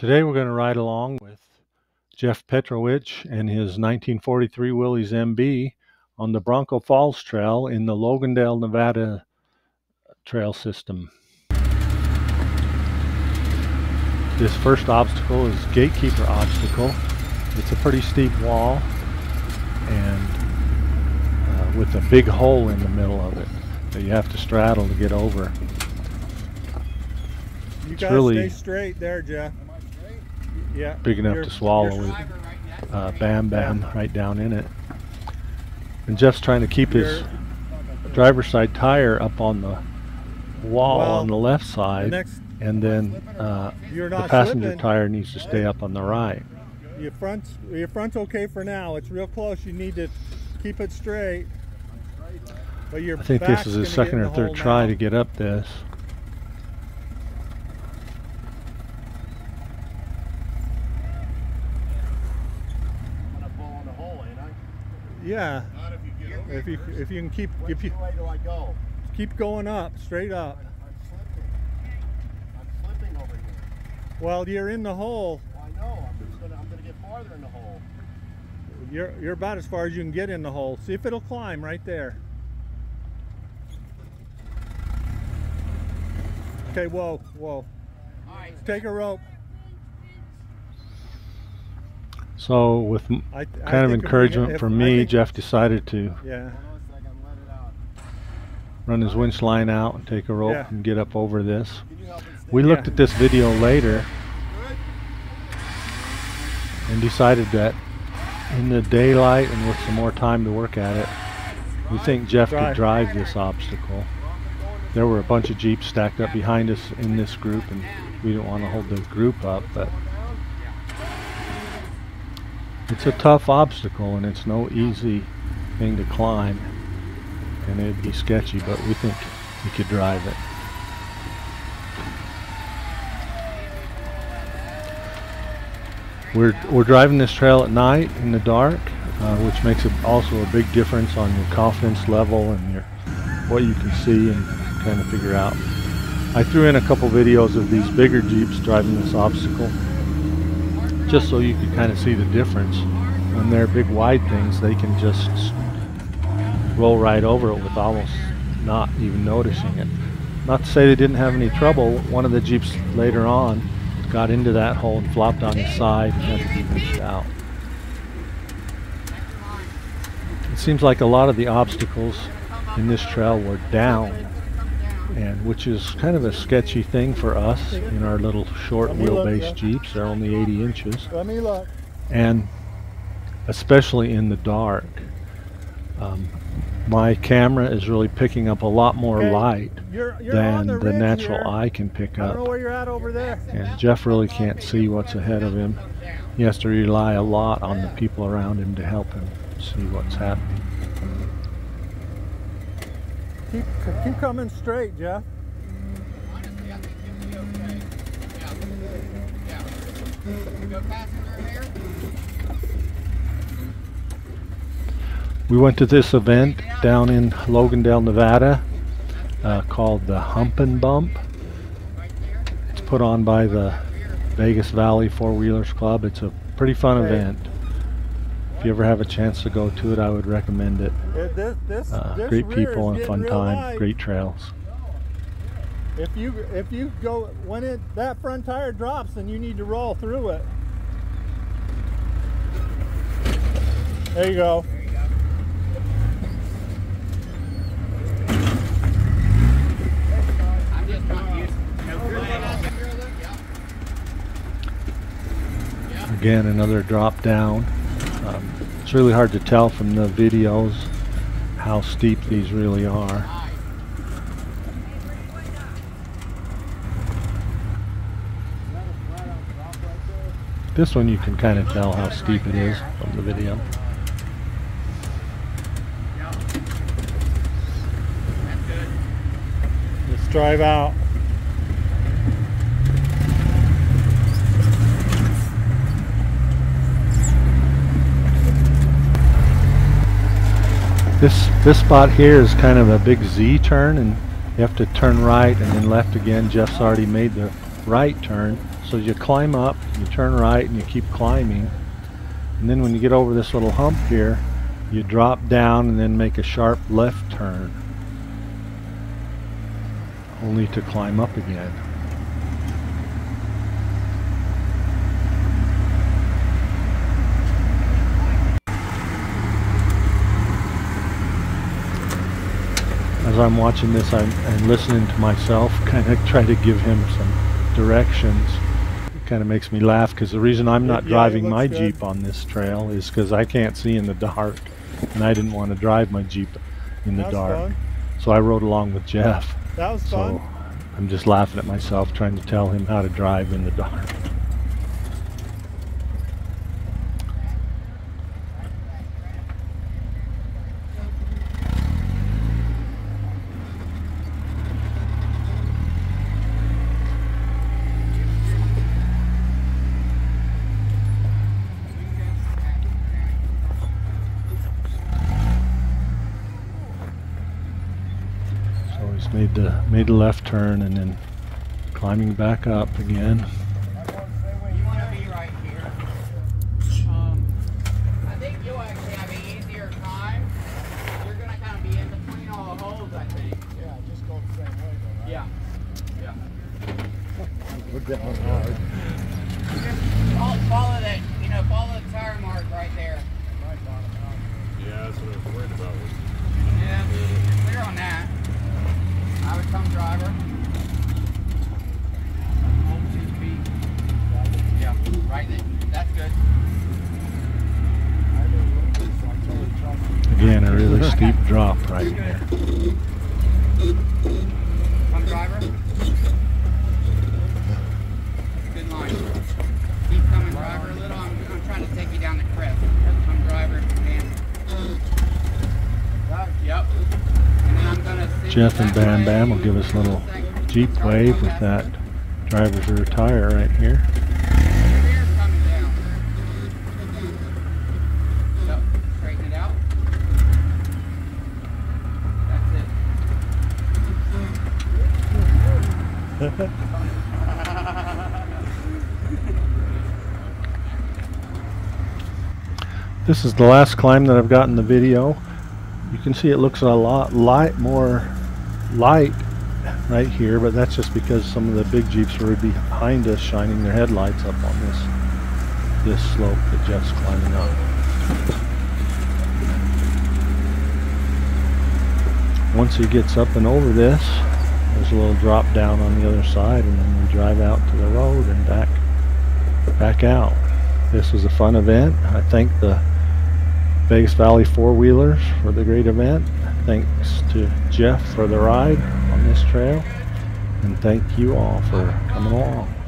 Today we're going to ride along with Jeff Petrowich and his 1943 Willys MB on the Bronco Falls Trail in the Logandale, Nevada trail system. This first obstacle is Gatekeeper Obstacle. It's a pretty steep wall and uh, with a big hole in the middle of it that you have to straddle to get over. You It's gotta really- stay straight there, Jeff. Yeah. big enough to swallow with uh, Bam Bam right down in it. And Jeff's trying to keep his driver's side tire up on the wall Well, on the left the side, next, and then uh, the passenger slipping. tire needs to stay up on the right. Your front's your front's okay for now. It's real close. You need to keep it straight. But your I think this is his second or third try now. to get up this. I'm gonna blow in the hole, ain't I? Yeah. Not if you get over. If you if you can keep if you way do I go? keep going up, straight up. I'm slipping. I'm slipping over here. Well, you're in the hole. Well, I know. I'm just gonna. I'm gonna get farther in the hole. You're you're about as far as you can get in the hole. See if it'll climb right there. Okay, whoa, whoa. Take a rope. So, with m- I, I kind of think if we- encouragement from me, Jeff decided to Yeah. Hold on a second. Let it out. run his winch line out and take a rope Yeah. and get up over this. Can you help it stay? We looked Yeah. at this video later and decided that in the daylight and with some more time to work at it, we think Jeff could Drive. drive this obstacle. There were a bunch of Jeeps stacked up behind us in this group and we didn't want to hold the group up, but it's a tough obstacle and it's no easy thing to climb and it'd be sketchy, but we think we could drive it. We're, we're driving this trail at night in the dark, uh, which makes it also a big difference on your confidence level and your what you can see and kind of figure out. I threw in a couple videos of these bigger Jeeps driving this obstacle, just so you could kind of see the difference. When they're big wide things, they can just roll right over it with almost not even noticing it. Not to say they didn't have any trouble. One of the Jeeps later on got into that hole and flopped on his side and had to be pushed out. It seems like a lot of the obstacles in this trail were down, and which is kind of a sketchy thing for us in our little short wheelbase yeah. Jeeps. They're only 80 inches, Let me look. and especially in the dark. Um, my camera is really picking up a lot more Okay, light You're you're than the, the natural here. eye can pick I don't know up. where you're at over there. And Jeff really can't see what's ahead of him. He has to rely a lot on the people around him to help him see what's happening. Keep keep coming straight, Jeff. Honestly, I think you'll be okay. Yeah. Yeah. Go here? We went to this event down in Logandale, Nevada, uh, called the Hump and Bump. It's put on by the Vegas Valley Four Wheelers Club. It's a pretty fun event. If you ever have a chance to go to it, I would recommend it. This this Uh, this great people and fun time, wide. great trails. If you if you go when it that front tire drops, then you need to roll through it. There you go. Not used to Again, another drop down. It's really hard to tell from the videos how steep these really are. This one you can kind of tell how steep it is from the video. Let's drive out. This this spot here is kind of a big Z turn and you have to turn right and then left again. Jeff's already made the right turn, So you climb up, you turn right, and you keep climbing. And then when you get over this little hump here, you drop down and then make a sharp left turn. Only to climb up again. I'm watching this, I'm, I'm listening to myself, kind of try to give him some directions. It kind of makes me laugh because the reason I'm not Yeah, driving my good. Jeep on this trail is because I can't see in the dark, and I didn't want to drive my Jeep in the dark. fun. So I rode along with Jeff. That was So fun. I'm just laughing at myself trying to tell him how to drive in the dark. So he's made the made a left turn and then climbing back up again. You want to be right here. Um, I think you'll actually have an easier time. You're gonna kind of be in between all the holes, I think. Yeah, just go the same way though. Yeah. Yeah. We're down hard. Just follow, follow that, you know, follow the tire mark right there. Yeah, that's what I was worried about. Was Yeah, you're clear on that. I would come driver. Hold two feet. Yeah, right there. That's good. Again, a really steep drop right here. Come driver. Good line. Keep coming driver a little. I'm, I'm trying to take you down the crest. Come driver and Yep. And then I'm gonna Jeff and Bam. Bam will give us a little Jeep wave with that driver's rear tire right here. Your rear's coming down. So, straighten it out. That's it. This is the last climb that I've got in the video. You can see it looks a lot light, more light right here, but that's just because some of the big Jeeps were behind us shining their headlights up on this this slope that Jeff's climbing up. Once he gets up and over this, there's a little drop down on the other side and then we drive out to the road and back back out. This was a fun event. I thank the Vegas Valley Four Wheelers for the great event. Thanks to Jeff for the ride on this trail. And thank you all for coming along.